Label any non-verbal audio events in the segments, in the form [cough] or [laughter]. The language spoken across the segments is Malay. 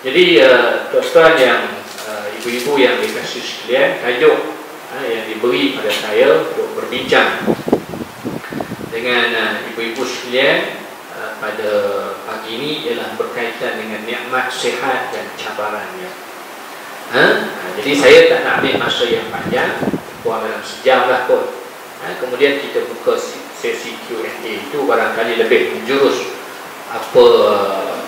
Jadi uh, tuan-tuan yang uh, ibu-ibu yang dikasih sekalian tajuk uh, yang diberi pada saya untuk berbincang dengan ibu-ibu sekalian pada pagi ini ialah berkaitan dengan nikmat sihat dan cabarannya. Ha? Jadi saya tak nak ambil masa yang panjang, kurang dalam sejam lah kot. Uh, kemudian kita buka sesi Q&A itu barangkali lebih menjurus apa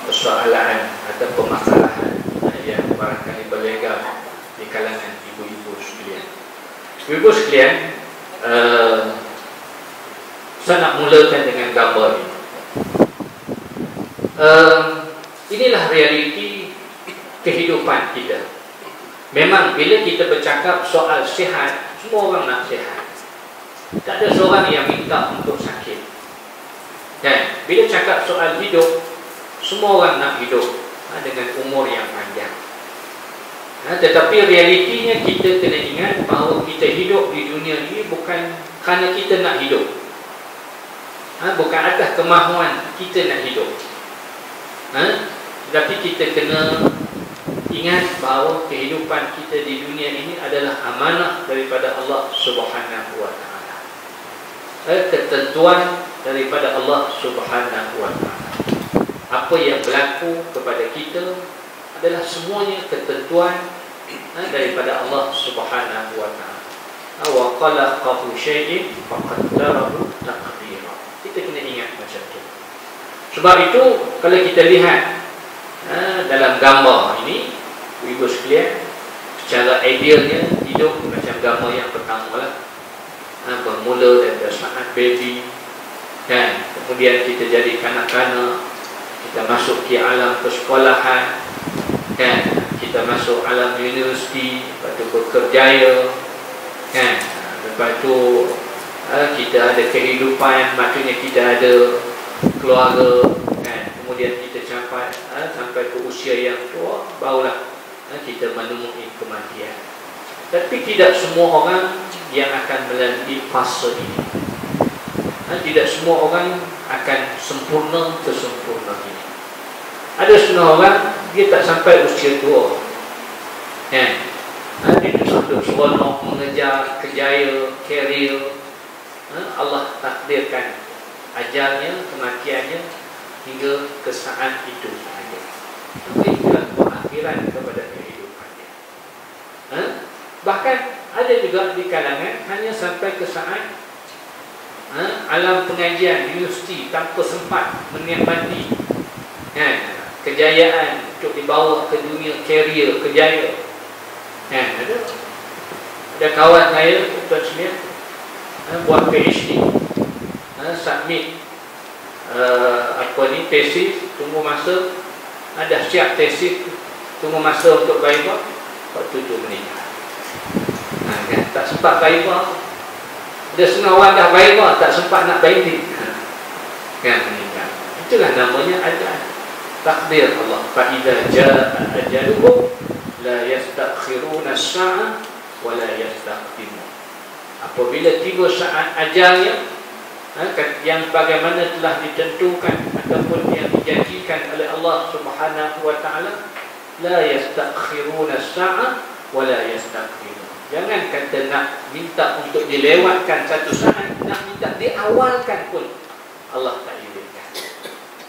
persoalan atau permasalahan yang barangkali berlegar di kalangan ibu-ibu sekalian. Ibu-ibu sekalian, uh, saya nak mulakan dengan gambar ini. Uh, inilah realiti kehidupan kita. Memang bila kita bercakap soal sihat, semua orang nak sihat. Tak ada seorang yang minta untuk sakit. Dan bila cakap soal hidup, semua orang nak hidup ha, dengan umur yang panjang. Ha, tetapi realitinya kita kena ingat bahawa kita hidup di dunia ini bukan kerana kita nak hidup. Ha, bukan atas kemahuan kita nak hidup. Ha, tetapi kita kena ingat bahawa kehidupan kita di dunia ini adalah amanah daripada Allah Subhanahu Wa Taala. Ha, ketentuan daripada Allah Subhanahu wa. Apa yang berlaku kepada kita adalah semuanya ketentuan eh, daripada Allah Subhanahu wa taala. Wa qala qafu syai'in faqaddarahu taqdira. Kita kena ingat macam tu. Sebab itu kalau kita lihat eh, dalam gambar ini ibu sekalian secara idealnya hidup macam gambar yang pertama lah bermula daripada saat baby kan? Kemudian kita jadi kanak-kanak kita masuk ke alam persekolahan kan? Kita masuk alam universiti lepas tu bekerjaya kan? Lepas tu ha, kita ada kehidupan maksudnya kita ada keluarga kan? Kemudian kita sampai ha, sampai ke usia yang tua barulah ha, kita menemui kematian. Tapi tidak semua orang yang akan melalui fase ini ha, tidak semua orang akan sempurna kesempurna ini. Ada setengah orang dia tak sampai usia tua. Kan? Ha, dia duduk seronok mengejar kejaya, karier. Ha, Allah takdirkan ajalnya, kematiannya hingga ke saat itu sahaja. Tapi kepada kehidupannya. Ha? Bahkan ada juga di kalangan hanya sampai ke saat ha, alam pengajian universiti tanpa sempat menikmati ha, kejayaan untuk dibawa ke dunia karier kejaya. Ha, ada. Ada kawan saya tuan semia ha, buat PhD ha, submit uh, apa ni tesis tunggu masa ada siap tesis tunggu masa untuk baibah waktu tu menikah ha, kan? tak sempat baibah dia setengah orang dah pun tak sempat nak baik ni. Kan meninggal. Itulah namanya ajal. Takdir Allah. Fa idza jaa ajaluhum la yastakhiruna as-sa'a wa la yastaqdimun. Apabila tiba saat ajalnya ha, yang bagaimana telah ditentukan ataupun yang dijanjikan oleh Allah Subhanahu wa taala la yastakhiruna as-sa'a wa la yastaqdimun. Jangan kata nak minta untuk dilewatkan satu saat Nak minta diawalkan pun Allah tak izinkan.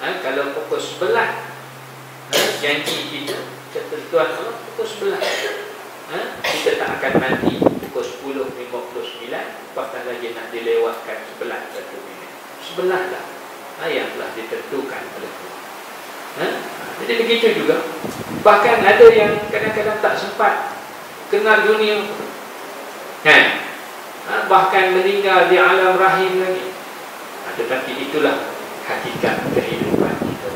Ha, Kalau pukul sebelah ha, Janji kita Ketentuan Allah pukul sebelah ha, Kita tak akan mati Pukul 10.59 Lepas lagi nak dilewatkan sebelah satu minit. Sebelah lah ha, Yang telah ditentukan oleh Tuhan ha? Jadi begitu juga. Bahkan ada yang kadang-kadang tak sempat Kenal dunia kan? Ha, bahkan meninggal di alam rahim lagi. Ha, tetapi itulah hakikat kehidupan kita.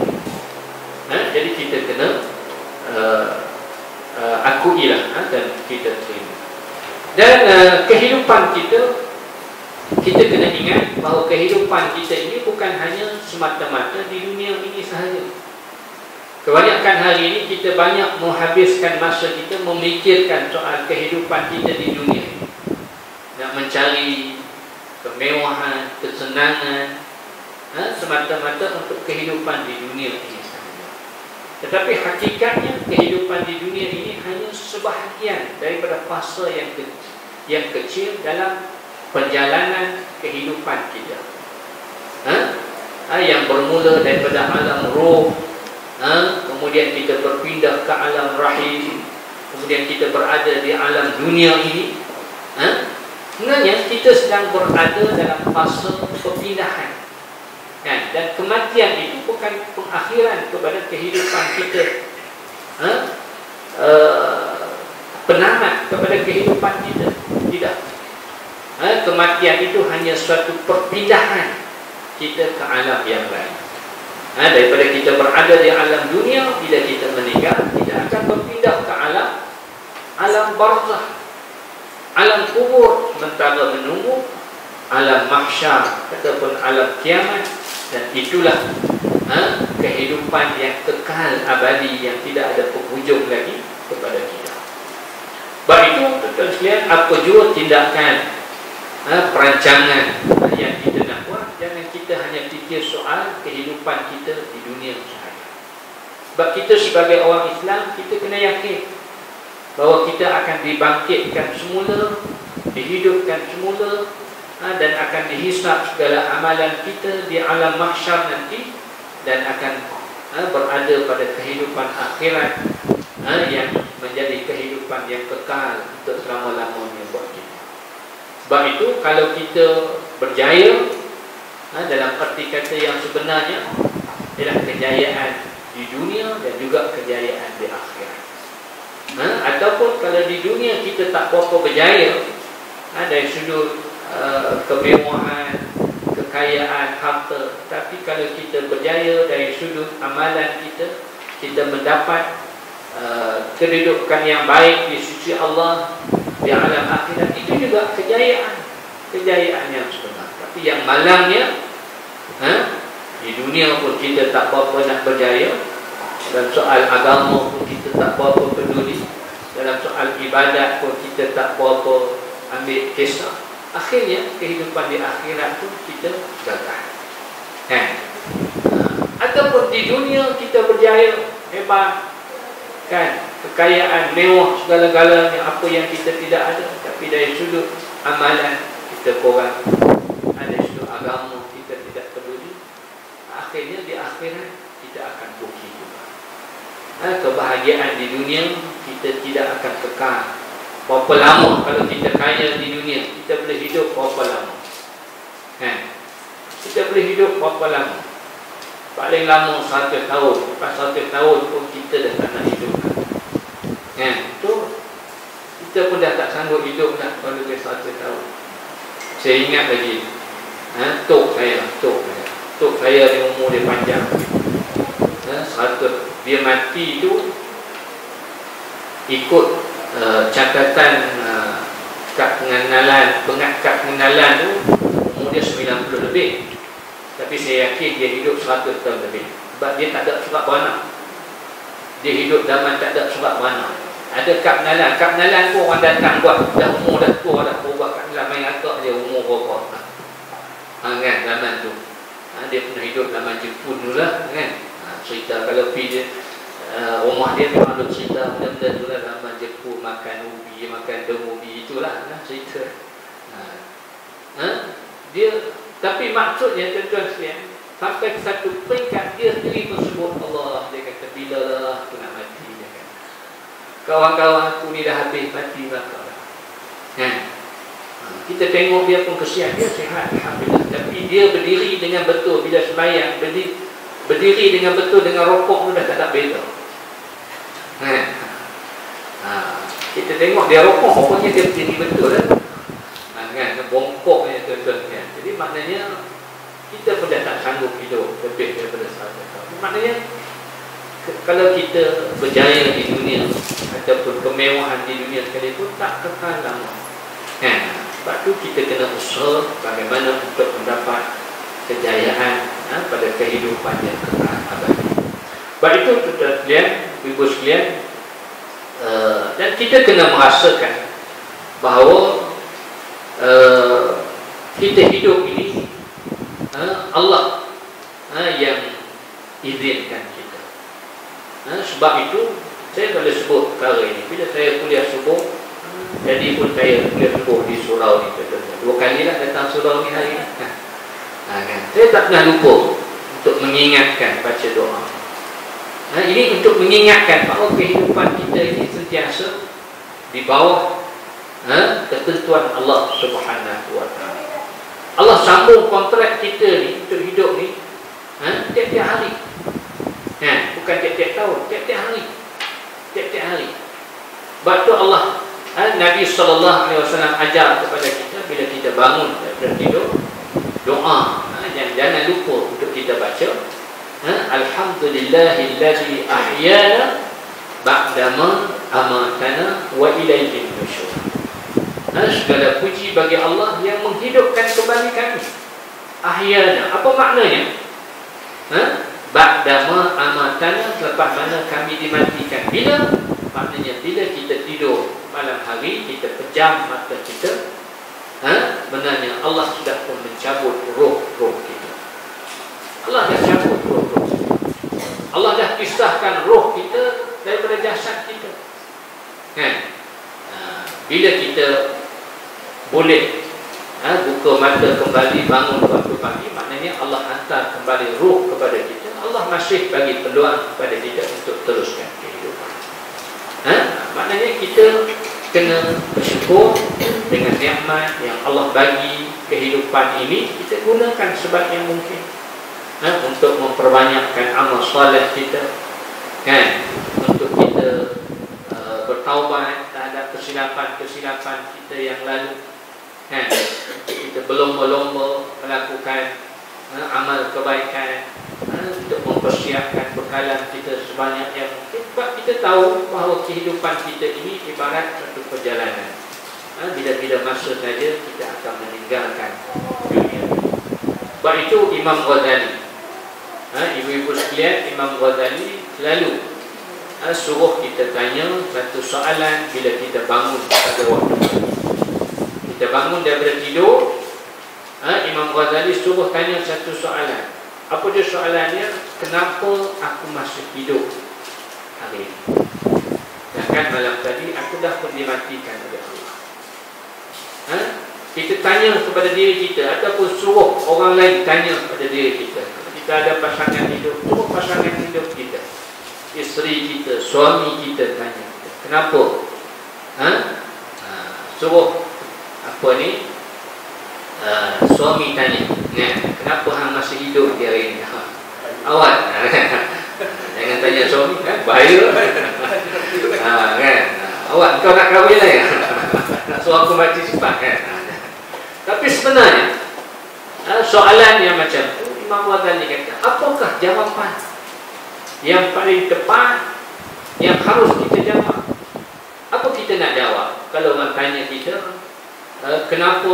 Ha, jadi kita kena uh, uh, akuilah ha, dan kita terima. Dan uh, kehidupan kita kita kena ingat bahawa kehidupan kita ini bukan hanya semata-mata di dunia ini sahaja. Kebanyakan hari ini kita banyak menghabiskan masa kita memikirkan soal kehidupan kita di dunia nak mencari kemewahan, kesenangan ha, semata-mata untuk kehidupan di dunia ini sahaja. Tetapi hakikatnya kehidupan di dunia ini hanya sebahagian daripada fasa yang kecil, yang kecil dalam perjalanan kehidupan kita. Ha? Ha, yang bermula daripada alam roh, ha? kemudian kita berpindah ke alam rahim, kemudian kita berada di alam dunia ini. Ha? Sebenarnya kita sedang berada dalam fasa perpindahan kan? Dan kematian itu bukan pengakhiran kepada kehidupan kita ha? uh, Penamat kepada kehidupan kita Tidak ha? Kematian itu hanya suatu perpindahan kita ke alam yang lain ha? Daripada kita berada di alam dunia Bila kita meninggal Kita akan berpindah ke alam Alam barzah Alam kubur Sementara menunggu Alam mahsyar Ataupun alam kiamat dan itulah ha, kehidupan yang kekal abadi yang tidak ada penghujung lagi kepada kita. Sebab itu, tuan sekalian, apa jua tindakan ha, perancangan yang kita nak buat, jangan kita hanya fikir soal kehidupan kita di dunia sahaja. Sebab kita sebagai orang Islam, kita kena yakin bahawa kita akan dibangkitkan semula, dihidupkan semula ha, dan akan dihisap segala amalan kita di alam mahsyar nanti dan akan ha, berada pada kehidupan akhirat ha, yang menjadi kehidupan yang kekal untuk selama-lamanya buat kita. Sebab itu kalau kita berjaya dalam arti kata yang sebenarnya ialah kejayaan di dunia dan juga kejayaan di akhirat. Ha, ataupun kalau di dunia kita tak berapa berjaya ha, dari sudut Uh, kemewahan, kekayaan, harta. Tapi kalau kita berjaya dari sudut amalan kita, kita mendapat uh, kedudukan yang baik di sisi Allah di alam akhirat itu juga kejayaan, kejayaan yang sebenar. Tapi yang malangnya, ha? di dunia pun kita tak berapa nak berjaya dalam soal agama pun kita tak berapa peduli. Dalam soal ibadat pun kita tak berapa ambil kisah. Akhirnya kehidupan di akhirat tu kita gagal. Kan? Ataupun di dunia kita berjaya hebat. Kan? Kekayaan mewah segala-galanya apa yang kita tidak ada tapi dari sudut amalan kita kurang ada sudut agama kita tidak peduli akhirnya di akhirat kita akan rugi juga ha, kebahagiaan di dunia kita tidak akan kekal Berapa lama kalau kita kaya di dunia Kita boleh hidup berapa lama kan? Kita boleh hidup berapa lama Paling lama 100 tahun Lepas 100 tahun pun kita dah tak nak hidup kan? Tu Kita pun dah tak sanggup hidup dah Kalau lebih 100 tahun Saya ingat lagi ha? Tok saya Tok saya Tok saya ni umur dia panjang ha? 100 Dia mati tu Ikut Uh, catatan uh, kad pengenalan pengat kad pengenalan tu umur dia 90 lebih. Tapi saya yakin dia hidup 100 tahun lebih. Sebab dia tak ada surat beranak. Dia hidup zaman tak ada surat beranak. Ada kad pengenalan. Kad pengenalan pun orang datang buat. Dah umur dah tua dah buat kad pengenalan. Main akak dia umur berapa. Ha, kan zaman tu. Ha, dia pernah hidup zaman Jepun dulu lah kan cerita kalau pergi dia uh, rumah dia memang ada cerita benda-benda tu lah zaman Jepun makan ubi, makan dom ubi itulah lah cerita ha. Ha? dia tapi maksudnya tuan-tuan sekalian sampai satu peringkat dia sendiri pun sebut Allah dia kata bila lah aku nak mati dia kata kawan-kawan aku ni dah habis mati lah ha. ha. kita tengok dia pun kesian dia sihat Alhamdulillah tapi dia berdiri dengan betul bila sembahyang berdiri, berdiri dengan betul dengan rokok pun dah tak ada beza Ha. ha. Kita tengok dia rokok Rokoknya dia berdiri betul kan ha, kan? Bongkok ni tuan-tuan kan? Jadi maknanya Kita pun dah tak sanggup hidup Lebih daripada satu tahun Maknanya Kalau kita berjaya di dunia Ataupun kemewahan di dunia sekalipun Tak kekal lama kan? Sebab tu kita kena usaha Bagaimana untuk mendapat Kejayaan ha? Pada kehidupan yang kekal abadi Sebab itu tuan-tuan ibu sekalian uh, dan kita kena merasakan bahawa uh, kita hidup ini ha, Allah ha, yang izinkan kita. Ha, sebab itu saya boleh sebut perkara ini. Bila saya kuliah subuh, jadi pun saya kuliah subuh di surau ni. Dua kali lah datang surau ni hari ni. [laughs] Ha, kan? Tak pernah lupa untuk mengingatkan baca doa. Ha, ini untuk mengingatkan bahawa kehidupan kita ini sentiasa di bawah ha, ketentuan Allah Subhanahu Taala. Allah sambung kontrak kita ni untuk hidup ni ha, tiap-tiap hari. Ha, bukan tiap-tiap tahun, tiap-tiap hari. Tiap-tiap hari. Sebab tu Allah ha, Nabi wasallam ajar kepada kita bila kita bangun daripada tidur doa ha, jangan, lupa untuk kita baca ha, alhamdulillahillazi ahyana ba'dama amatana wa ilayhi nusyur. Ha, segala puji bagi Allah yang menghidupkan kembali kami. Ahyana. Apa maknanya? Ha? Ba'dama amatana selepas mana kami dimatikan. Bila? Maknanya bila kita tidur malam hari, kita pejam mata kita. Ha? Benarnya Allah sudah pun mencabut roh-roh kita. Allah dah cabut roh-roh Allah dah pisahkan roh kita daripada jasad kita. Kan? Ha, bila kita boleh ha, buka mata kembali bangun waktu pagi maknanya Allah hantar kembali ruh kepada kita Allah masih bagi peluang kepada kita untuk teruskan kehidupan ha? maknanya kita kena bersyukur dengan nikmat yang Allah bagi kehidupan ini kita gunakan sebaik yang mungkin ha? untuk memperbanyakkan amal soleh kita kan untuk kita uh, bertaubat terhadap kesilapan-kesilapan kita yang lalu kan kita berlomba-lomba melakukan ha, amal kebaikan ha, untuk mempersiapkan bekalan kita sebanyak yang mungkin. Sebab kita tahu bahawa kehidupan kita ini ibarat satu perjalanan. Ha, bila-bila masa saja kita akan meninggalkan dunia. Sebab itu Imam Ghazali ha, ibu-ibu sekalian Imam Ghazali selalu ha, suruh kita tanya satu soalan bila kita bangun pada waktu kita bangun daripada tidur ha, Imam Ghazali suruh tanya satu soalan. Apa dia soalannya? Kenapa aku masih hidup? Hari ini. Dan malam tadi aku dah pun dimatikan oleh Allah. Ha? kita tanya kepada diri kita ataupun suruh orang lain tanya kepada diri kita. Kita ada pasangan hidup suruh pasangan hidup kita. Isteri kita, suami kita tanya kita kenapa? Ha? Ha, suruh apa ni uh, suami tanya kan kenapa hang masih hidup di hari ini? Ha. awak. [laughs] Jangan tanya suami kan bahaya. Ha, [laughs] kan? Awak kau nak kahwin lah ya? [laughs] Nak suruh aku mati cepat kan? Tapi sebenarnya soalan yang macam tu Imam Ghazali kata apakah jawapan yang paling tepat yang harus kita jawab? Apa kita nak jawab? Kalau orang tanya kita kenapa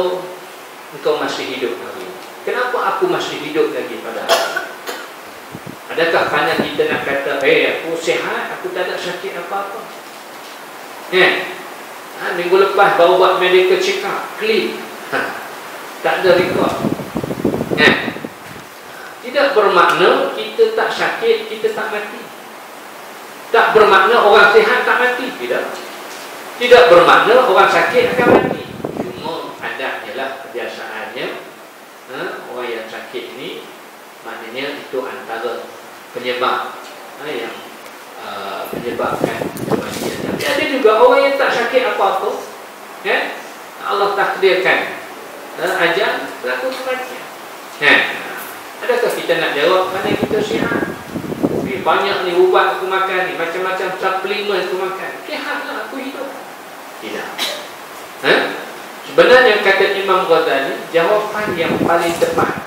engkau masih hidup ini? Kenapa aku masih hidup lagi pada hari ini? Adakah kerana kita nak kata, eh aku sihat, aku tak ada sakit apa-apa? Eh, ha, minggu lepas baru buat medical check up, clean. Ha, tak ada rekod. Eh, tidak bermakna kita tak sakit, kita tak mati. Tak bermakna orang sihat tak mati, tidak. Tidak bermakna orang sakit akan mati adalah kebiasaannya ha, orang yang sakit ini maknanya itu antara penyebab ha, yang uh, menyebabkan kematian tapi ada juga orang yang tak sakit apa-apa ya? Allah takdirkan ha, ajar berlaku kematian ha. adakah kita nak jawab mana kita sihat banyak ni ubat aku makan ni macam-macam suplemen aku makan sihatlah aku hidup tidak ha? Sebenarnya kata Imam Ghazali Jawapan yang paling tepat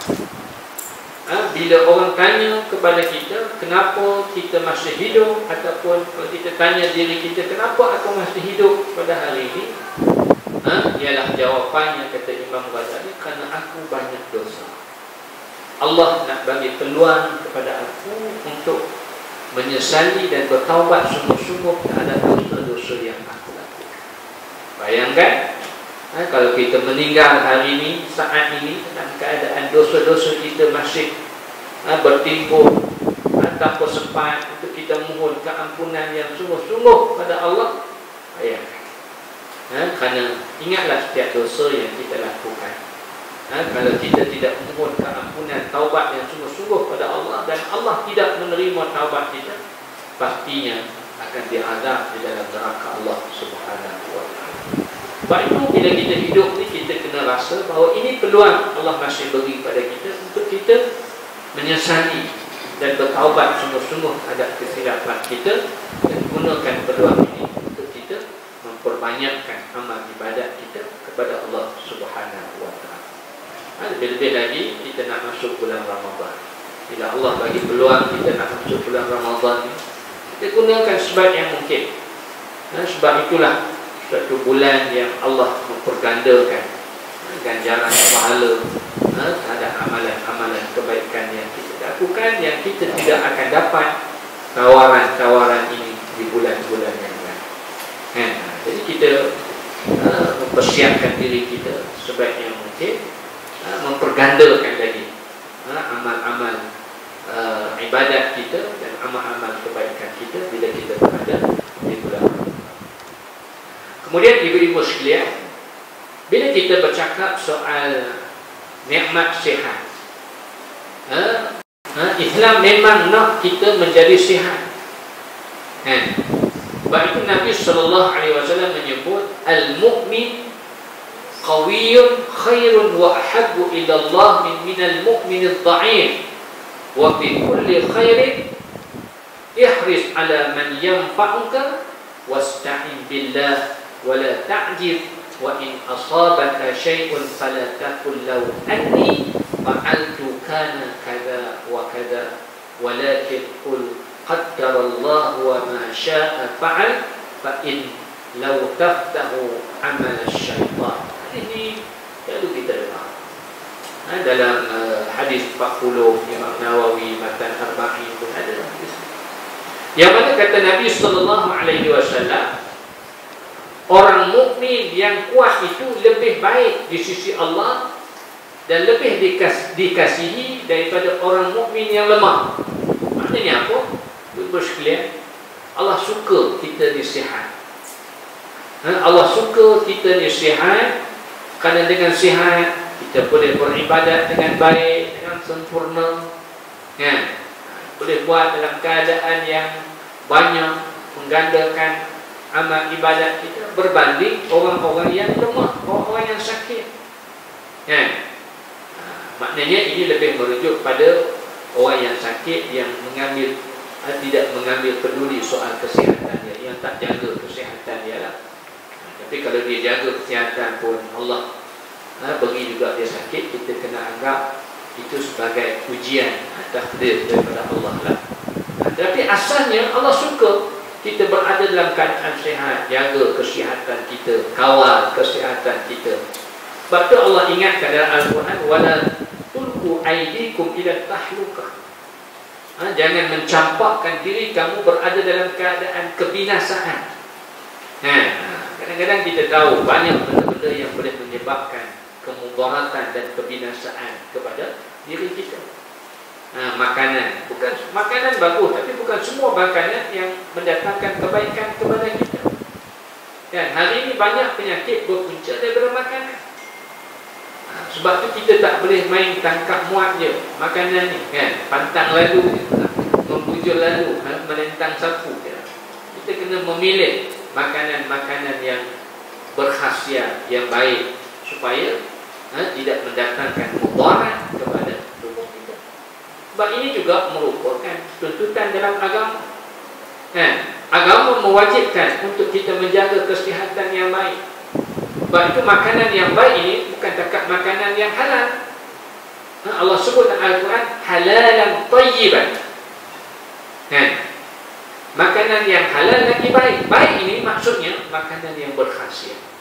ha, Bila orang tanya kepada kita Kenapa kita masih hidup Ataupun kalau kita tanya diri kita Kenapa aku masih hidup pada hari ini? Ha, Ialah jawapan yang kata Imam Ghazali Kerana aku banyak dosa. Allah nak bagi peluang kepada aku Untuk menyesali dan bertaubat sungguh-sungguh terhadap dosa-dosa yang aku lakukan. Bayangkan Ha, kalau kita meninggal hari ini, saat ini dalam keadaan dosa-dosa kita masih ha, bertimbul ha, tanpa sempat untuk kita mohon keampunan yang sungguh-sungguh pada Allah. Ya. Ha, kerana ingatlah setiap dosa yang kita lakukan. Ha, kalau kita tidak mohon keampunan taubat yang sungguh-sungguh pada Allah dan Allah tidak menerima taubat kita, pastinya akan diazab di dalam neraka Allah Subhanahu. Sebab itu bila kita hidup ni kita kena rasa bahawa ini peluang Allah masih beri pada kita untuk kita menyesali dan bertaubat sungguh-sungguh terhadap kesilapan kita dan gunakan peluang ini untuk kita memperbanyakkan amal ibadat kita kepada Allah Subhanahu wa taala. Ha, lebih-lebih lagi kita nak masuk bulan Ramadan. Bila Allah bagi peluang kita nak masuk bulan Ramadan ni, kita gunakan sebaik yang mungkin ha, sebab itulah satu bulan yang Allah mempergandakan ganjaran pahala ha, terhadap amalan-amalan kebaikan yang kita lakukan yang kita tidak akan dapat tawaran-tawaran ini di bulan-bulan yang lain. Ha, jadi kita ha, mempersiapkan diri kita sebaik yang mungkin ha, mempergandakan lagi ha, amal-amal uh, ibadat kita dan amal-amal kebaikan kita bila kita berada Kemudian ibu-ibu sekalian, bila kita bercakap soal nikmat sihat, ha, ha, Islam memang nak kita menjadi sihat. Ha. Sebab itu Nabi sallallahu alaihi wasallam menyebut al-mu'min qawiyyun khairun wa ahabbu ila Allah min min al-mu'min al-dha'if wa fi kulli khairin ihris ala man yanfa'uka wasta'in billah wa la ta'jib wa in asabaka shay'un fala taqul law anni fa'altu kana kada wa kada walakin qul qaddara Allah wa ma syaa fa'al fa in law taftahu amal asy-syaitan ini perlu kita dengar ha, dalam uh, hadis 40 Imam Nawawi Matan Arba'in pun ada hadis yang mana kata Nabi sallallahu alaihi wasallam orang mukmin yang kuat itu lebih baik di sisi Allah dan lebih dikas, dikasihi daripada orang mukmin yang lemah. Maknanya apa? Ibu sekalian, Allah suka kita disihat. Ha? Allah suka kita disihat kerana dengan sihat kita boleh beribadat dengan baik, dengan sempurna. Ya. Boleh buat dalam keadaan yang banyak menggandakan amal ibadat kita berbanding orang-orang yang lemah, orang-orang yang sakit. Ya. Maknanya ini lebih merujuk pada orang yang sakit yang mengambil ha, tidak mengambil peduli soal kesihatan dia, yang tak jaga kesihatan dia lah. Ha, tapi kalau dia jaga kesihatan pun Allah ha, bagi juga dia sakit kita kena anggap itu sebagai ujian takdir daripada Allah lah ha, tapi asalnya Allah suka kita berada dalam keadaan sihat jaga kesihatan kita kawal kesihatan kita. Tu Allah ingatkan dalam Al-Quran wala tulku aidikum ila tahlukah ha, jangan mencampakkan diri kamu berada dalam keadaan kebinasaan. Ha, kadang-kadang kita tahu banyak benda-benda yang boleh menyebabkan kemudaratan dan kebinasaan kepada diri kita. Ha, makanan bukan makanan bagus tapi bukan semua makanan yang mendatangkan kebaikan kepada kita. Dan hari ini banyak penyakit berpunca daripada makanan. Ha, sebab tu kita tak boleh main tangkap muat je makanan ni kan pantang lalu membujur lalu ha, melentang sapu je. Kita kena memilih makanan-makanan yang berkhasiat yang baik supaya ha, tidak mendatangkan mudarat kepada kita. Sebab ini juga merupakan tuntutan dalam agama. Ha, agama mewajibkan untuk kita menjaga kesihatan yang baik. Sebab itu makanan yang baik ini bukan takat makanan yang halal. Ha, Allah sebut dalam Al-Quran halalan tayyiban. Ha, makanan yang halal lagi baik. Baik ini maksudnya makanan yang berkhasiat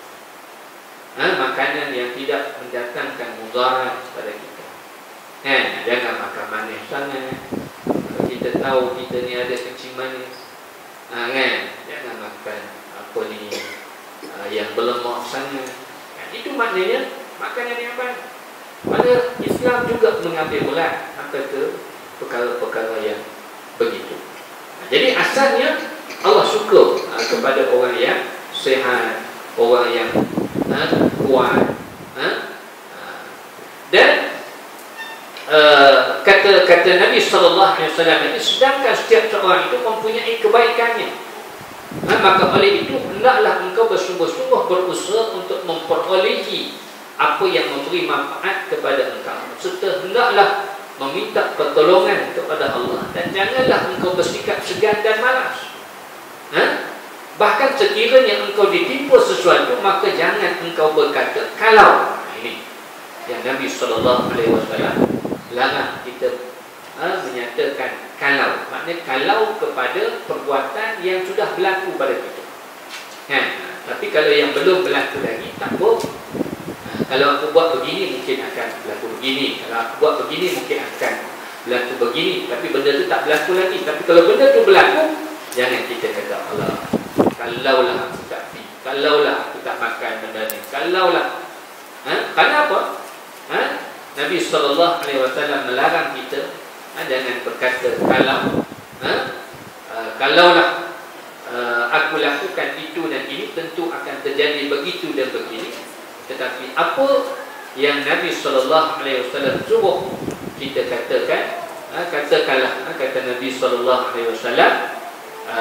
ha, makanan yang tidak mendatangkan mudarat. Kan? Jangan makan manis sangat. Kalau kita tahu kita ni ada kencing manis, ha, kan? Jangan makan apa ni ha, yang berlemak sangat. Kan? Itu maknanya makanan yang baik. Pada Islam juga mengambil berat apa ke perkara-perkara yang begitu. Jadi asalnya Allah suka ha, kepada orang yang sehat, orang yang ha, kuat. Ha? ha. Dan uh, kata kata Nabi sallallahu alaihi wasallam ini sedangkan setiap seorang itu mempunyai kebaikannya. Ha, maka oleh itu hendaklah engkau bersungguh-sungguh berusaha untuk memperolehi apa yang memberi manfaat kepada engkau. Serta hendaklah meminta pertolongan kepada Allah dan janganlah engkau bersikap segan dan malas. Ha? Bahkan sekiranya engkau ditimpa sesuatu maka jangan engkau berkata kalau ini yang Nabi sallallahu alaihi wasallam larang kita ha, menyatakan kalau maknanya kalau kepada perbuatan yang sudah berlaku pada kita. Ha? Tapi kalau yang belum berlaku lagi tak boleh kalau aku buat begini mungkin akan berlaku begini kalau aku buat begini mungkin akan berlaku begini tapi benda tu tak berlaku lagi tapi kalau benda tu berlaku jangan kita kata Allah kalaulah aku tak pergi kalaulah aku tak makan benda ni kalaulah ha? kerana apa ha? Nabi SAW melarang kita ha? jangan berkata kalau ha? uh, kalaulah uh, aku lakukan itu dan ini tentu akan terjadi begitu dan begini tetapi apa yang Nabi sallallahu alaihi wasallam suruh kita katakan ha, katakanlah ha, kata Nabi sallallahu alaihi wasallam ha,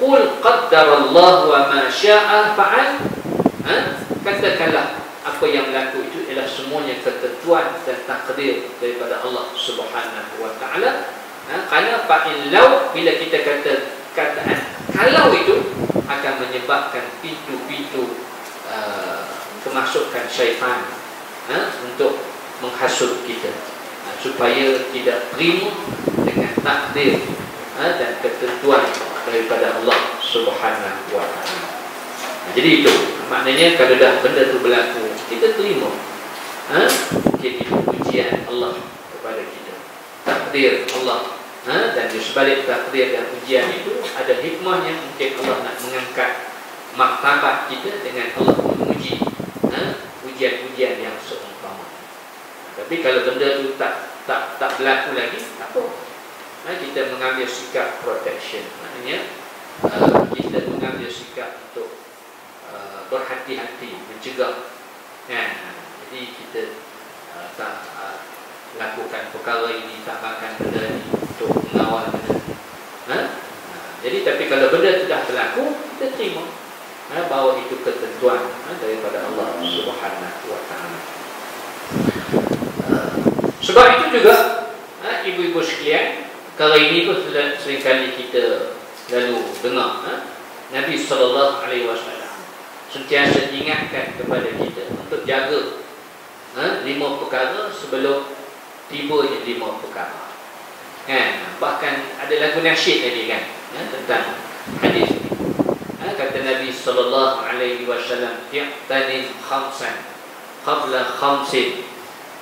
qul qaddarallahu wa ma syaa'a fa'al ha, katakanlah apa yang berlaku itu ialah semuanya ketentuan dan takdir daripada Allah Subhanahu wa taala ha, kerana fa'in law bila kita kata kataan kalau itu akan menyebabkan pintu-pintu Uh, kemasukan syaitan ha, untuk menghasut kita ha, supaya tidak terima dengan takdir ha, dan ketentuan daripada Allah Subhanahu wa taala. Jadi itu maknanya kalau dah benda tu berlaku kita terima. Ha, itu ujian Allah kepada kita. Takdir Allah ha, dan di sebalik takdir dan ujian itu ada hikmahnya mungkin Allah nak mengangkat martabat kita dengan Allah menguji ha? ujian-ujian yang seumpama. Tapi kalau benda itu tak tak tak berlaku lagi, tak apa. Ha? Kita mengambil sikap protection. Maknanya uh, kita mengambil sikap untuk berhati-hati, mencegah. Ha? Jadi kita uh, tak uh, lakukan perkara ini, tak makan benda ini untuk mengawal benda ini. Ha? Jadi tapi kalau benda sudah berlaku, kita terima ha, bahawa itu ketentuan ha, daripada Allah Subhanahu wa taala. Uh, sebab itu juga ha, ibu-ibu sekalian, kalau ini pun sudah seringkali kita lalu dengar ha, Nabi sallallahu alaihi wasallam sentiasa ingatkan kepada kita untuk jaga ha, lima perkara sebelum tibanya lima perkara. Kan? Bahkan ada lagu nasyid tadi kan ha, tentang hadis kata Nabi sallallahu alaihi wasallam i'tanim khamsan qabla khamsin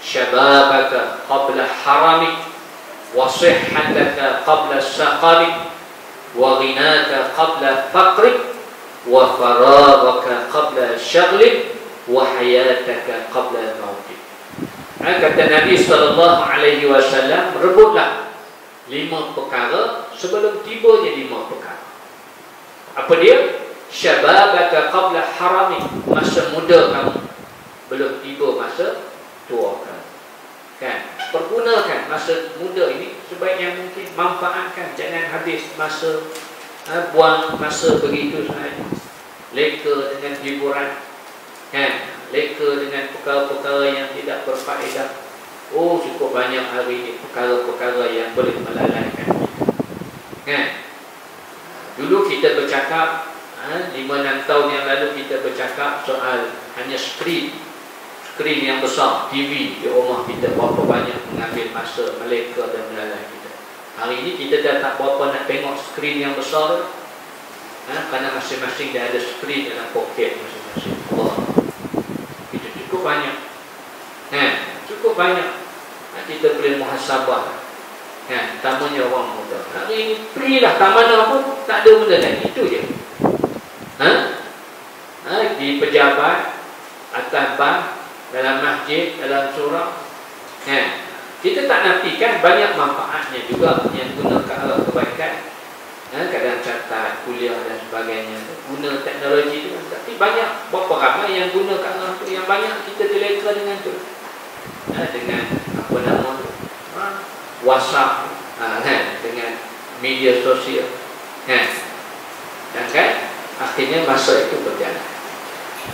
shababaka qabla haramik wa sihhataka qabla saqamik wa ghinaka qabla faqrik wa faragaka qabla shaghlik wa hayataka qabla mautik kata Nabi sallallahu alaihi wasallam rebutlah lima perkara sebelum tibanya lima perkara. Apa dia? Syababaka qabla harami masa muda kamu belum tiba masa tua kamu. Kan? Pergunakan masa muda ini sebaik yang mungkin. Manfaatkan jangan habis masa ha, buang masa begitu sahaja leka dengan hiburan. Kan leka dengan perkara-perkara yang tidak berfaedah. Oh cukup banyak hari ini perkara-perkara yang boleh melalaikan. Kan dulu kita bercakap ha, 5-6 tahun yang lalu kita bercakap soal hanya skrin. Skrin yang besar, TV di rumah kita berapa banyak mengambil masa mereka dan melalui kita hari ini kita dah tak berapa nak tengok skrin yang besar ha, kerana masing-masing dah ada skrin dalam poket masing-masing Allah itu cukup banyak ha, cukup banyak ha, kita boleh muhasabah Ha, tamanya orang muda. Hari ini free lah. Tak mana pun tak ada benda lain. Itu je ha? ha? di pejabat atas bar, dalam masjid, dalam surah. Kan? Kita tak nafikan banyak manfaatnya juga yang guna ke arah kebaikan. Ha, kadang catat, kuliah dan sebagainya. Guna teknologi itu. Tapi banyak, berapa ramai yang guna ke arah itu. Yang banyak kita dileka dengan itu. Ha, dengan apa nama itu. Ha, WhatsApp. Ha, kan? Dengan media sosial. Kan? Dan kan? Akhirnya masa itu berjalan.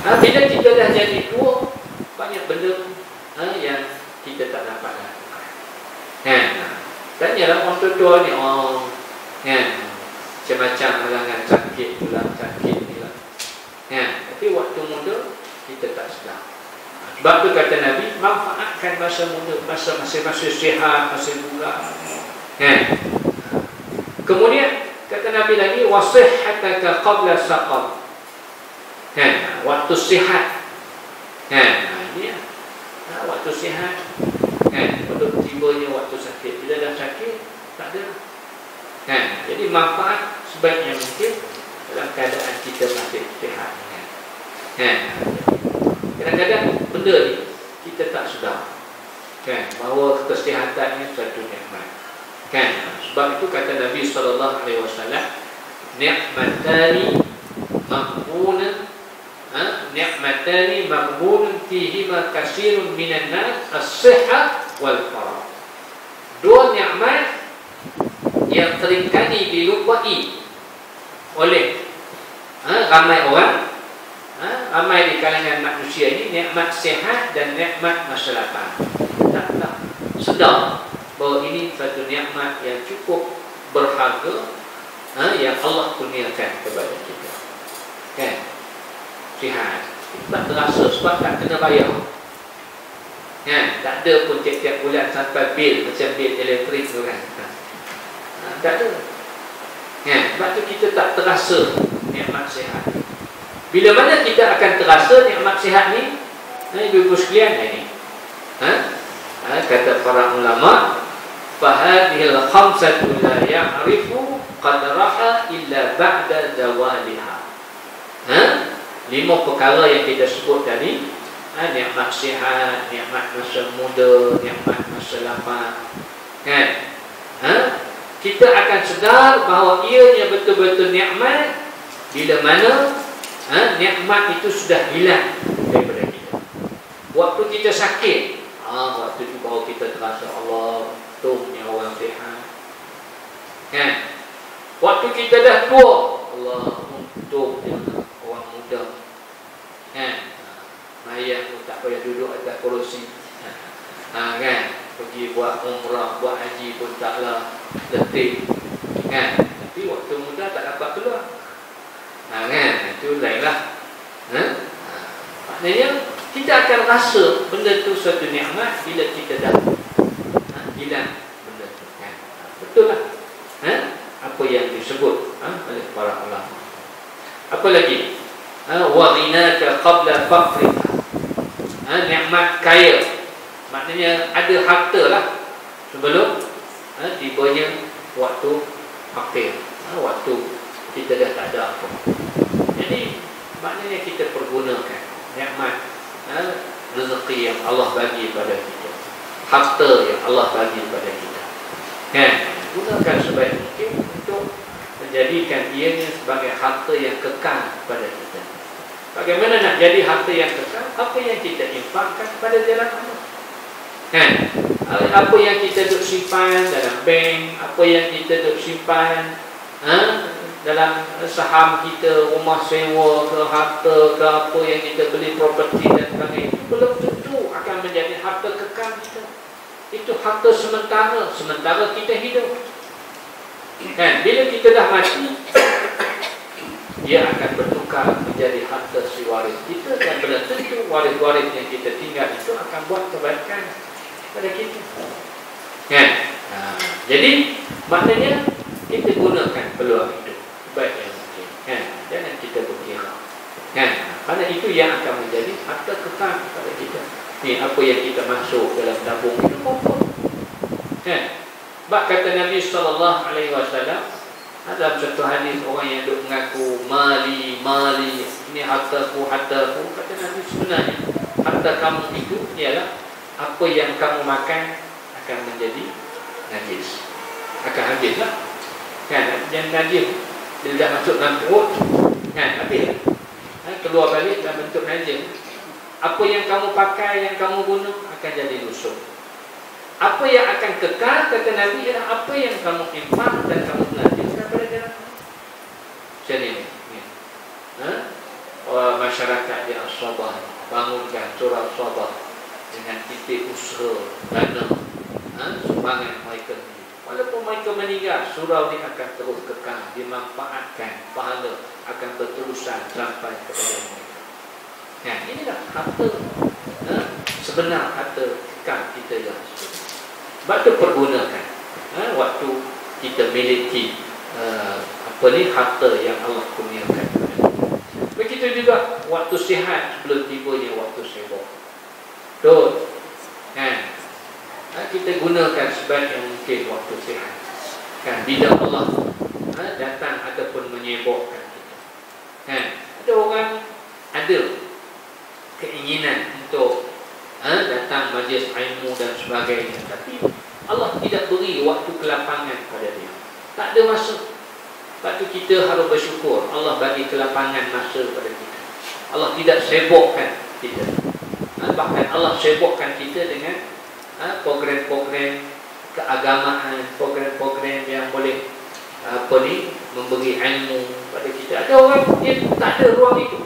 Ha, bila kita dah jadi tua, banyak benda ha, yang kita tak dapat dah. Kan? Dan dalam orang tua ni oh, kan? Macam-macam halangan sakit pula, sakit pula. Kan? Tapi waktu muda kita tak sedar. Sebab tu kata Nabi, manfaatkan masa muda, masa masih masih sihat, masih muda. Kan? Kemudian kata Nabi lagi, wasihhataka qabla saqam. Kan? Waktu sihat. Kan? Nah, ini ya. Nah, waktu sihat kan? Belum tibanya waktu sakit. Bila dah sakit tak ada kan? Jadi manfaat sebaik yang mungkin dalam keadaan kita masih sihat kan? Kan? Kadang-kadang benda ni kita tak sedar. Kan? Bahawa kesihatan ini satu nikmat. Kan? Sebab itu kata Nabi sallallahu alaihi wasallam nikmatani maqbuna ha ni'matani maghbunun fihima katsirun minan nas as-sihah wal farah dua nikmat yang seringkali dilupai oleh ha, ramai orang ha, ramai di kalangan manusia ini nikmat sihat dan nikmat masa lapang. Tak tak sedar bahawa ini satu nikmat yang cukup berharga ha, yang Allah kurniakan kepada kita. Kan sihat. Tak terasa sebab tak kena bayar. Kan? Tak ada pun tiap-tiap bulan sampai bil macam bil elektrik tu kan. Ha, tak ada. Kan? Sebab tu kita tak terasa nikmat sihat. Bila mana kita akan terasa nikmat sihat ni? Ha, ibu-ibu sekalian ni. Ha? ha? kata para ulama fahadhil khamsatu la ya'rifu qadraha illa ba'da zawaliha. Ha? Lima perkara yang kita sebut tadi. Ha, nikmat sihat, nikmat masa muda, nikmat masa lama kan? Ha? kita akan sedar bahawa ianya betul-betul nikmat bila mana ha, nikmat itu sudah hilang daripada kita. Waktu kita sakit ha, waktu itu bahawa kita terasa Allah untungnya orang sihat. Kan? Waktu kita dah tua Allah untungnya kan? Mayat pun tak payah duduk atas kerusi. Ha, kan? Pergi buat umrah buat haji pun taklah letih. Kan? Tapi waktu muda tak dapat keluar. Ha, kan? Itu lainlah ha? maknanya kita akan rasa benda tu suatu nikmat bila kita dah ha, hilang benda tu kan? Betul lah. Ha? apa yang disebut ha? oleh para ulama. Apa lagi wa ghinaka qabla faqrika ha, nikmat kaya. Maknanya ada harta lah sebelum ha, tibanya waktu fakir ha, waktu kita dah tak ada apa. Jadi maknanya kita pergunakan nikmat ha, rezeki yang Allah bagi pada kita. Harta yang Allah bagi pada kita. Kan? Gunakan sebaik mungkin untuk menjadikan ianya sebagai harta yang kekal pada kita Bagaimana nak jadi harta yang kekal? Apa yang kita infakkan pada jalan Allah? Kan? Apa yang kita duk simpan dalam bank? Apa yang kita duk simpan ha? dalam saham kita, rumah sewa ke harta ke apa yang kita beli properti dan sebagainya? Belum tentu akan menjadi harta kekal kita. Itu harta sementara, sementara kita hidup. Kan? Bila kita dah mati, dia akan bertukar menjadi harta si waris kita dan belum tentu waris-waris yang kita tinggal itu akan buat kebaikan pada kita. Kan? Ha, jadi maknanya kita gunakan peluang itu baik yang mungkin. Kan? Jangan kita berkira. Kan? Karena itu yang akan menjadi harta kekal pada kita. Ni apa yang kita masuk dalam tabung itu. Kan? Bak kata Nabi sallallahu alaihi wasallam, Ada satu hadis orang yang duk mengaku mali, mali, ini hartaku, hartaku. Kata Nabi sebenarnya harta kamu itu ialah apa yang kamu makan akan menjadi najis. Akan habislah. Kan? Yang najis bila dah masuk dalam perut kan habis ha, keluar balik dalam bentuk najis. Apa yang kamu pakai, yang kamu guna akan jadi lusuh. Apa yang akan kekal kata Nabi ialah apa yang kamu infak dan kamu belajar macam ni ha? Orang masyarakat di Aswabah Bangunkan surah Aswabah Dengan titik usaha Dana ha? Sumbangan mereka Walaupun mereka meninggal Surau ini akan terus kekal Dimanfaatkan Pahala akan berterusan Sampai kepada mereka Ya, inilah harta ha? Sebenar harta kekal kita yang Sebab itu pergunakan ha? Waktu kita miliki uh, ni harta yang Allah kurniakan begitu juga waktu sihat sebelum tibanya waktu sibuk. Betul? Kan? Ha, kita gunakan sebaik yang mungkin waktu sihat. Kan? Bila Allah ha, datang ataupun menyibukkan kita. Kan? Ada orang ada keinginan untuk ha, datang majlis ilmu dan sebagainya. Tapi Allah tidak beri waktu kelapangan pada dia. Tak ada masa sebab itu kita harus bersyukur. Allah bagi kelapangan masa kepada kita. Allah tidak sibukkan kita. Ha, Bahkan Allah sibukkan kita dengan ha, program-program keagamaan Program-program yang boleh apa ni memberi ilmu pada kita. Ada orang dia tak ada ruang itu.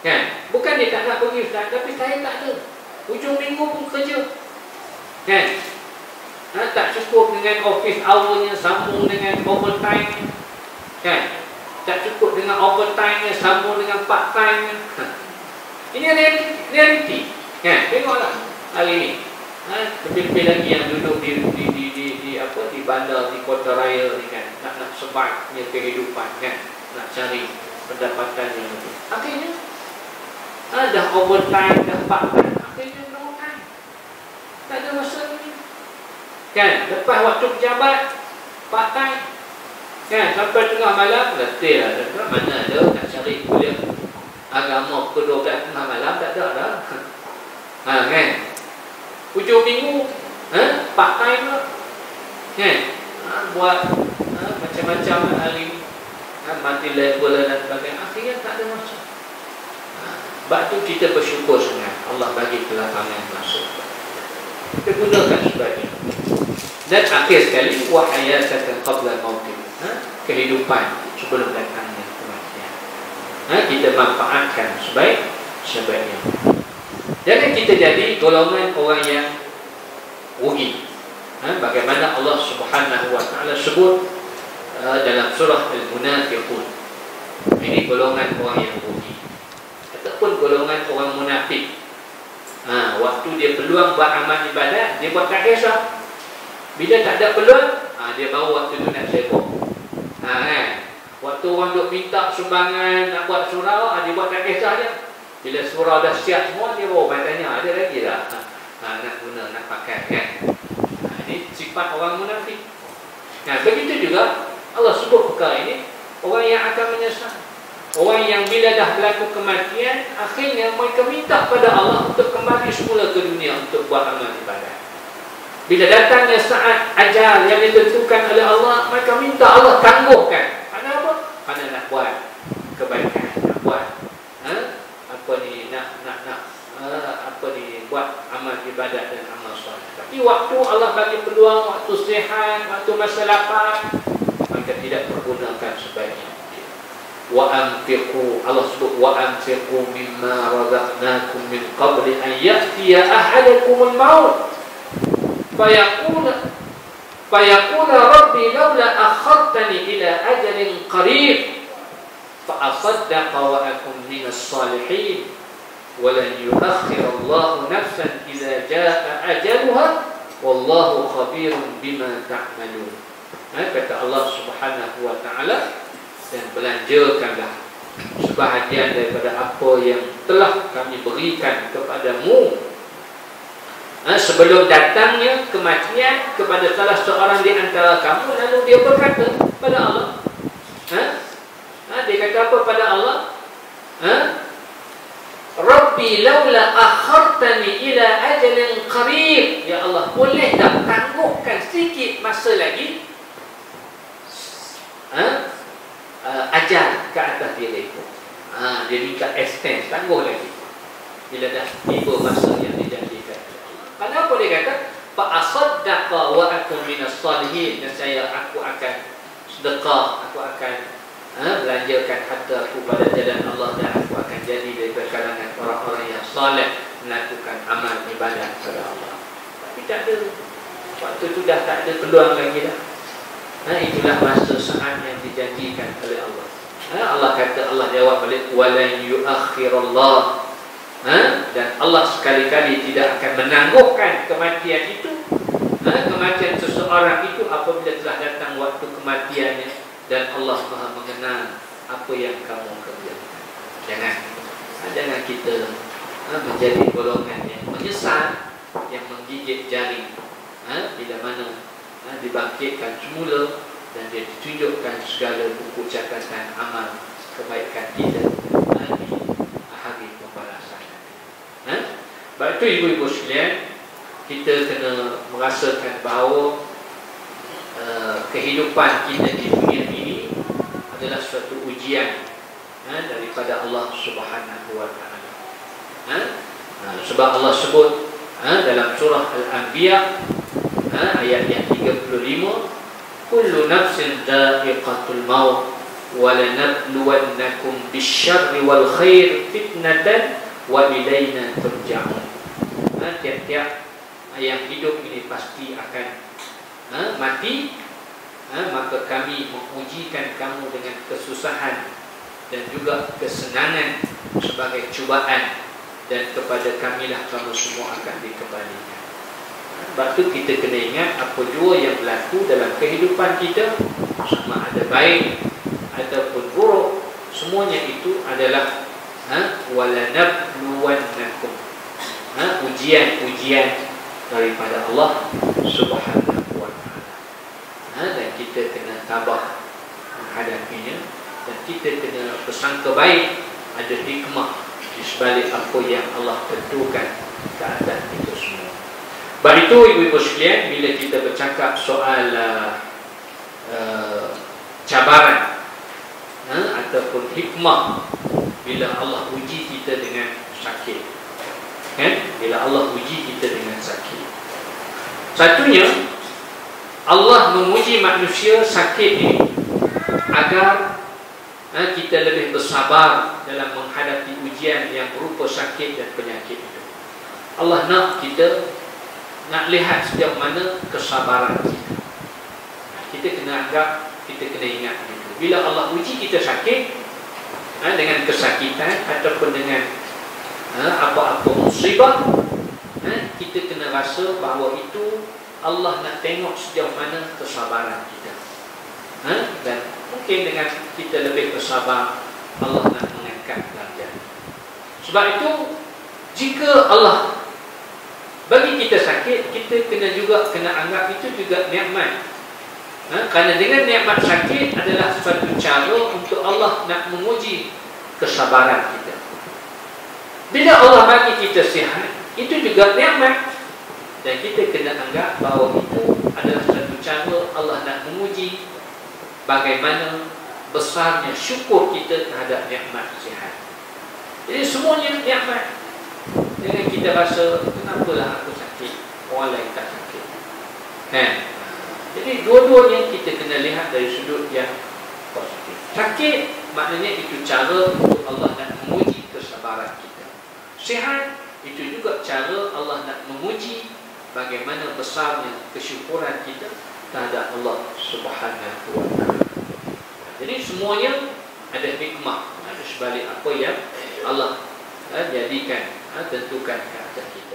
Kan? Bukan dia tak nak pergi Ustaz Tapi saya tak ada. Ujung minggu pun kerja. Kan? Ha, tak cukup dengan office hournya Sambung dengan overtime Kan? Tak cukup dengan overtime-nya sambung dengan part time-nya. Ha. Ini reality. Kan? Tengoklah hari ini. Ha? Lebih-lebih lagi yang duduk di di di di, di apa di bandar di kota raya ni kan nak nak survive kehidupan kan nak cari pendapatan yang lebih. Akhirnya ha, overtime dah part time. Akhirnya no time. Tak ada masa ni. Kan? Lepas waktu pejabat time Kan sampai tengah malam letih lah mana ada nak cari kuliah agama ke 12 tengah malam tak ada dah. [laughs] Ha kan. Hujung minggu ha part time lah. Kan? Ha, buat ha, macam-macam hari ha, mati level dan sebagainya akhirnya tak ada masa. Ha, sebab tu kita bersyukur sangat Allah bagi kelapangan masa. Kita gunakan sebagainya. Dan akhir sekali wahayatan qabla mautin ha? kehidupan sebelum datangnya kematian. Ha? Kita manfaatkan sebaik sebaiknya. Jangan kita jadi golongan orang yang rugi. Ha? Bagaimana Allah Subhanahu Wa Taala sebut uh, dalam surah Al-Munafiqun. Ini golongan orang yang rugi. Ataupun golongan orang munafik. Ha, waktu dia peluang buat amal ibadat, dia buat tak kisah. Bila tak ada peluang, ha, dia baru waktu tu nak sibuk. Ha, kan? Waktu orang duk minta sumbangan nak buat surau, ha, dia buat tak kisah je. Bila surau dah siap semua, dia bawa tanya, ada lagi tak? Ha, ha, nak guna, nak pakai kan? Ha, ini sifat orang munafik. Nah, begitu juga Allah sebut perkara ini, orang yang akan menyesal. Orang yang bila dah berlaku kematian, akhirnya mereka minta pada Allah untuk kembali semula ke dunia untuk buat amal ibadat. Bila datangnya saat ajal yang ditentukan oleh Allah, mereka minta Allah tangguhkan. Kerana apa? Kerana nak buat kebaikan, nak buat ha? apa ni nak nak nak ha? apa ni buat amal ibadat dan amal soleh. Tapi waktu Allah bagi peluang, waktu sehat, waktu masa lapar, mereka tidak pergunakan sebaiknya. Wa anfiqu Allah sebut wa anfiqu mimma razaqnakum min qabli an ya'tiya fayakuna fayakuna Rabbi lawla akhattani ila ajalin qarib fa'asadda qawa'akum minas salihin walan yuakhir Allah nafsan ila jaa ajaluha wallahu khabirun bima ta'malun ha, kata Allah subhanahu wa ta'ala dan belanjakanlah sebahagian daripada apa yang telah kami berikan kepadamu ha, sebelum datangnya kematian kepada salah seorang di antara kamu lalu dia berkata pada Allah. Ha? Ha, dia kata apa pada Allah? Ha? Rabbi laula akhartani ila ajalin qarib. Ya Allah boleh tak tangguhkan sedikit masa lagi? Ha? uh, ajal ke atas diri itu ha, dia minta extend tangguh lagi. Bila dah tiba masa yang dijanjikan kenapa dia kata fa asaddaqa wa akum minas salihin dan saya aku akan sedekah aku akan ha, belanjakan harta aku pada jalan Allah dan aku akan jadi dari kalangan orang-orang yang saleh melakukan amal ibadat kepada Allah. Tapi tak ada waktu itu dah tak ada peluang lagi dah. Ha, itulah masa saat yang dijanjikan oleh Allah. Ha, Allah kata Allah jawab balik walan yuakhirullah. Ha, dan Allah sekali-kali tidak akan menangguhkan kematian itu. Ha, kematian seseorang itu apabila telah datang waktu kematiannya dan Allah Maha mengenal apa yang kamu kerjakan. Jangan, ha, jangan kita ha, menjadi golongan yang menyesal, yang menggigit jari. Ha, bila mana ha, dibangkitkan semula dan dia ditunjukkan segala buku catatan amal kebaikan kita ha, di hari pembalasan. Ha? Sebab itu ibu-ibu sekalian, kita kena merasakan bahawa uh, kehidupan kita di dunia adalah suatu ujian ha, daripada Allah Subhanahu wa taala. Ha? ha? sebab Allah sebut ha, dalam surah Al-Anbiya ha, ayat yang 35 kullu nafsin dha'iqatul maut wal khair fitnatan wa ilayna turja'un. Ha, tiap-tiap yang hidup ini pasti akan ha, mati ha, maka kami mengujikan kamu dengan kesusahan dan juga kesenangan sebagai cubaan dan kepada kamilah kamu semua akan dikembalikan. Sebab itu kita kena ingat apa jua yang berlaku dalam kehidupan kita sama ada baik ataupun buruk semuanya itu adalah ha walanabluwannakum ha ujian-ujian daripada Allah Subhanahu ha, dan kita kena tabah menghadapinya dan kita kena bersangka baik ada hikmah di sebalik apa yang Allah tentukan ke atas itu semua. Sebab itu ibu-ibu sekalian bila kita bercakap soal uh, uh, cabaran uh, ataupun hikmah bila Allah uji kita dengan sakit kan bila Allah uji kita dengan sakit satunya Allah memuji manusia sakit ini agar ha, kita lebih bersabar dalam menghadapi ujian yang berupa sakit dan penyakit itu. Allah nak kita nak lihat sejauh mana kesabaran kita. Kita kena anggap, kita kena ingat itu. Bila Allah uji kita sakit ha, dengan kesakitan ataupun dengan apa-apa musibah, ha, kita kena rasa bahawa itu Allah nak tengok sejauh mana kesabaran kita ha? Dan mungkin dengan kita lebih bersabar Allah nak mengangkat darjah Sebab itu Jika Allah Bagi kita sakit Kita kena juga kena anggap itu juga nikmat ha? Kerana dengan nikmat sakit adalah suatu cara Untuk Allah nak menguji kesabaran kita Bila Allah bagi kita sihat Itu juga nikmat dan kita kena anggap bahawa itu adalah satu cara Allah nak menguji bagaimana besarnya syukur kita terhadap nikmat sihat. Jadi semuanya nikmat. Jangan kita rasa kenapalah aku sakit, orang lain tak sakit. Kan? Jadi dua-duanya kita kena lihat dari sudut yang positif. Sakit maknanya itu cara untuk Allah nak menguji kesabaran kita. Sihat itu juga cara Allah nak menguji bagaimana besarnya kesyukuran kita terhadap Allah Subhanahu wa taala. Jadi semuanya ada hikmah ada sebalik apa yang Allah ha, jadikan ha, tentukan ke atas kita.